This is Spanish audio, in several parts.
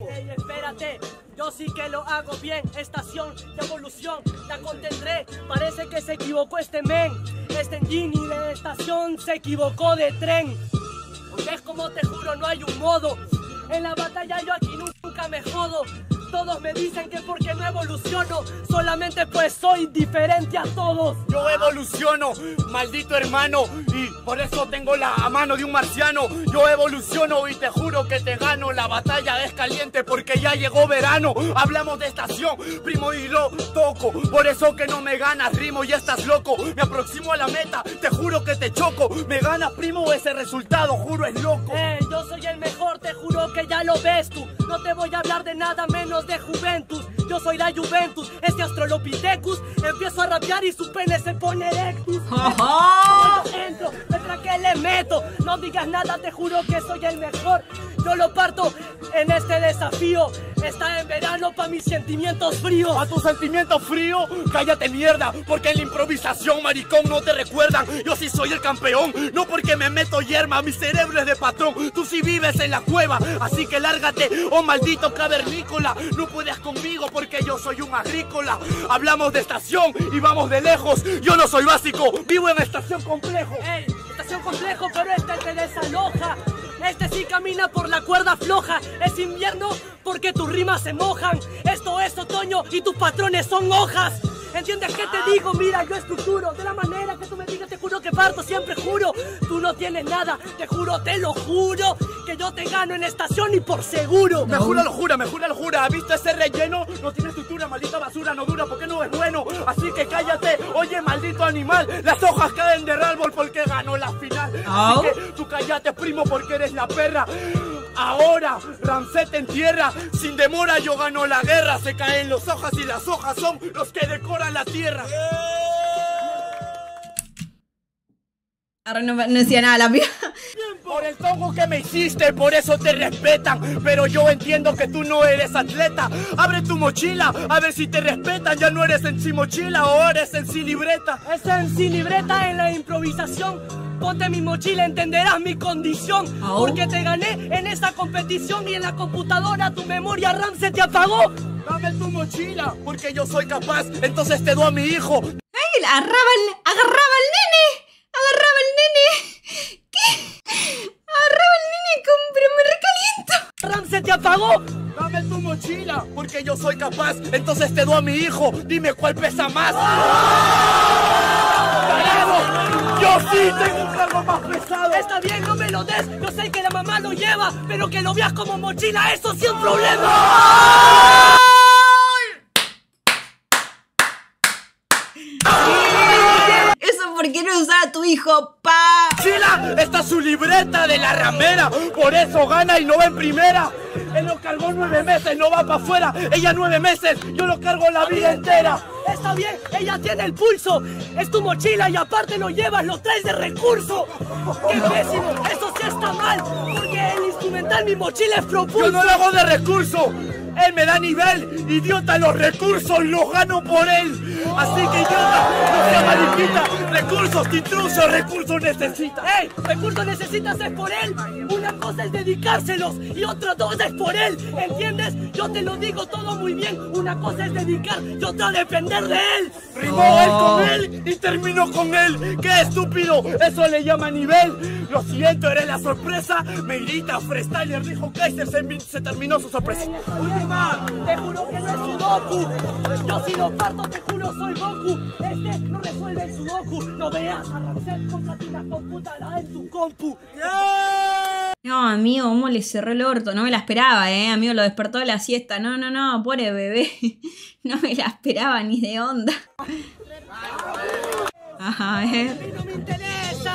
Ey, espérate, yo sí que lo hago bien. Estación de evolución, la contendré. Parece que se equivocó este men. Este Gini de estación se equivocó de tren. Es como te juro, no hay un modo. En la batalla yo aquí nunca me jodo. Todos me dicen que porque no evoluciono, solamente pues soy diferente a todos. Yo evoluciono, maldito hermano, y por eso tengo la mano de un marciano. Yo evoluciono y te juro que te gano. La batalla es caliente porque ya llegó verano. Hablamos de estación, primo, y lo toco. Por eso que no me ganas, rimo, y estás loco. Me aproximo a la meta, te juro que te choco. Me ganas, primo, ese resultado, juro es loco. Eh, yo soy el mejor, te juro que ya lo ves tú. No te voy a hablar de nada menos de Juventus. Yo soy la Juventus, este Australopithecus. Empiezo a rapear y su pene se pone erectus. Yo entro, mientras que le meto. No digas nada, te juro que soy el mejor. Yo lo parto en este desafío. Está en verano pa' mis sentimientos fríos. A tus sentimientos fríos, cállate mierda, porque en la improvisación, maricón, no te recuerdan. Yo sí soy el campeón, no porque me meto yerma, mi cerebro es de patrón. Tú sí vives en la cueva, así que lárgate, oh maldito cavernícola. No puedes conmigo porque yo soy un agrícola. Hablamos de estación y vamos de lejos. Yo no soy básico, vivo en estación complejo. Estación complejo, pero este te desaloja. Este sí camina por la cuerda floja. Es invierno porque tus rimas se mojan. Esto es otoño y tus patrones son hojas. ¿Entiendes qué te digo? Mira, yo estructuro de la manera que tú me digas, te juro que parto, siempre juro. Tú no tienes nada, te juro, te lo juro, que yo te gano en estación y por seguro. Me jura, lo jura, me jura, lo jura. ¿Has visto ese relleno? No tiene estructura, maldita basura, no dura porque no es bueno. Así que cállate, oye, maldito animal. Las hojas caen del árbol porque ganó la final. Así que tú cállate, primo, porque eres la perra. Ahora, Ramsés te entierra. Sin demora yo gano la guerra. Se caen las hojas y las hojas son los que decoran la tierra. Ahora no, no decía nada la piba. Por el tongo que me hiciste, por eso te respetan. Pero yo entiendo que tú no eres atleta. Abre tu mochila, a ver si te respetan. Ya no eres en sí mochila o eres en sí libreta. Es en sí libreta en la improvisación. Ponte mi mochila, entenderás mi condición. Porque te gané en esta competición y en la computadora tu memoria RAM se te apagó. Dame tu mochila, porque yo soy capaz. Entonces te doy a mi hijo. Ay, agarraba el, agarraba el nene. Agarraba el nene. ¿Qué? Agarraba el nene con pero me recaliento. RAM se te apagó. Dame tu mochila, porque yo soy capaz. Entonces te doy a mi hijo. Dime cuál pesa más. Yo sí tengo un cargo más pesado. Está bien, no me lo des. Yo sé que la mamá lo lleva, pero que lo veas como mochila, eso sí es un problema. Eso porque no usaba a tu hijo, pa. ¡Chila! Esta es su libreta de la ramera. Por eso gana y no va en primera. Él lo cargó nueve meses, no va para afuera. Ella nueve meses, yo lo cargo la vida entera. Está bien, ella tiene el pulso. Es tu mochila y aparte lo llevas, lo traes de recurso. ¡Qué pésimo! Eso sí está mal, porque el instrumental mi mochila es propulso. Yo no lo hago de recurso. Él me da nivel, idiota, los recursos los gano por él. Así que idiota, no sea mariquita. Recursos, intrusos, recursos necesita. ¡Ey! Recursos necesitas es por él. Una cosa es dedicárselos y otra cosa es por él. ¿Entiendes? Yo te lo digo todo muy bien. Una cosa es dedicar y otra depender de él. Rimó él con él y terminó con él. ¡Qué estúpido! Eso le llama nivel. Lo siento, eres la sorpresa. Meirita, freestyler, dijo Kaiser, se, se terminó su sorpresa. Última, te juro que no es Sudoku. Yo si lo parto, te juro soy Goku. Este no resuelve el Sudoku. No veas a contra ti la computadora en tu compu. No, amigo, cómo le cerró el orto. No me la esperaba, eh. Amigo, lo despertó de la siesta. No, no, no, pobre bebé. No me la esperaba ni de onda. Ajá, A eh. mí no me interesa.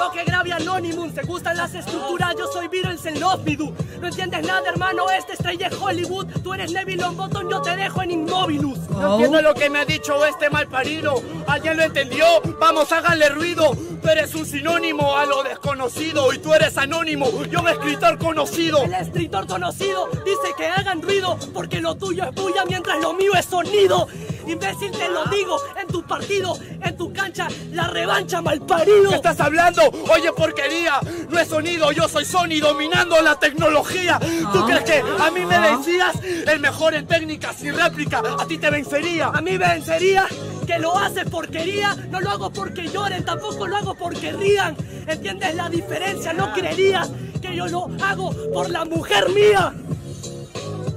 Lo que grave Anonymous, te gustan las estructuras, yo soy Beatles en Lofbidu. No entiendes nada, hermano, este estrella es Hollywood. Tú eres Neville Longbottom, yo te dejo en Inmobilus. No entiendo lo que me ha dicho este mal parido. ¿Alguien lo entendió? Vamos, háganle ruido. Tú eres un sinónimo a lo desconocido y tú eres anónimo y un escritor conocido. El escritor conocido dice que hagan ruido porque lo tuyo es bulla mientras lo mío es sonido. Imbécil, te lo digo, en tu partido, en tu cancha, la revancha malparido. ¿Qué estás hablando? Oye, porquería, no es sonido, yo soy Sony dominando la tecnología. ¿Tú crees que a mí me vencías? El mejor en técnica, sin réplica, a ti te vencería. A mí vencería que lo haces porquería. No lo hago porque lloren, tampoco lo hago porque rían. ¿Entiendes la diferencia? No creerías que yo lo hago por la mujer mía.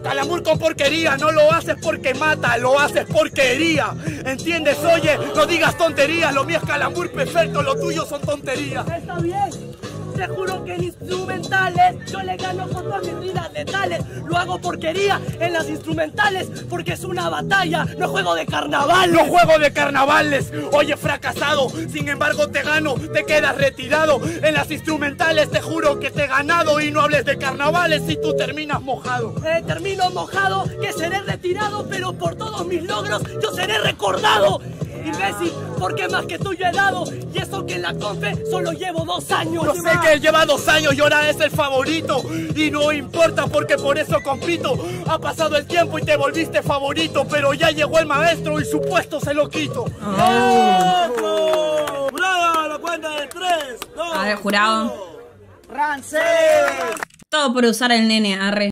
Calamur con porquería, no lo haces porque mata, lo haces porquería. ¿Entiendes? Oye, no digas tonterías, lo mío es calamur perfecto, lo tuyo son tonterías. Está bien. Te juro que en instrumentales yo le gano con todas mis vidas letales. Lo hago porquería en las instrumentales porque es una batalla, no juego de carnaval. No juego de carnavales. Oye, fracasado, sin embargo te gano, te quedas retirado. En las instrumentales te juro que te he ganado y no hables de carnavales si tú terminas mojado. Eh, termino mojado, que seré retirado, pero por todos mis logros yo seré recordado imbécil, porque más que tú yo he dado. Y eso que en la confe solo llevo dos años. Yo sé que él lleva dos años y ahora es el favorito. Y no importa porque por eso compito. Ha pasado el tiempo y te volviste favorito, pero ya llegó el maestro y su puesto se lo quito. ¡Bravo! ¡Bravo! La cuenta de tres, dos, A ver, jurado. ¡Rancé! Todo por usar el nene, arre.